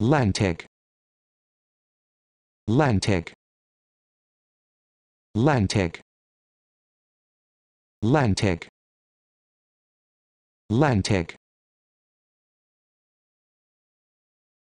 Lantic Lantic Lantic Lantic Lantic